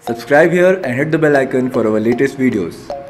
Subscribe here and hit the bell icon for our latest videos.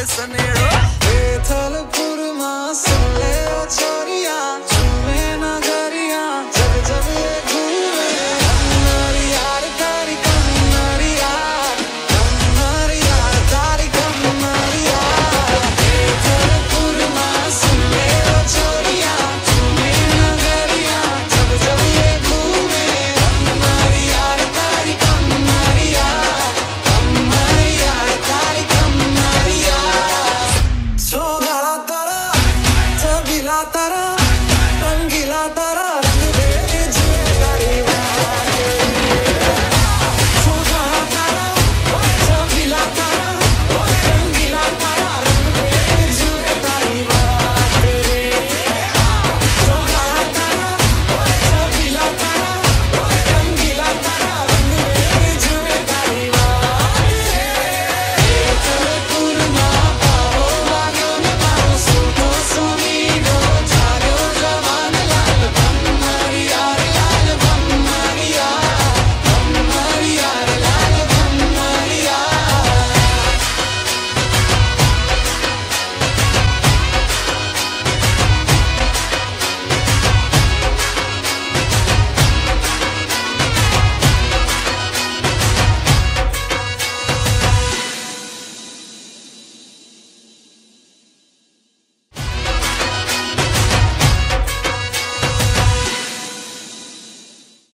listen here. Wait,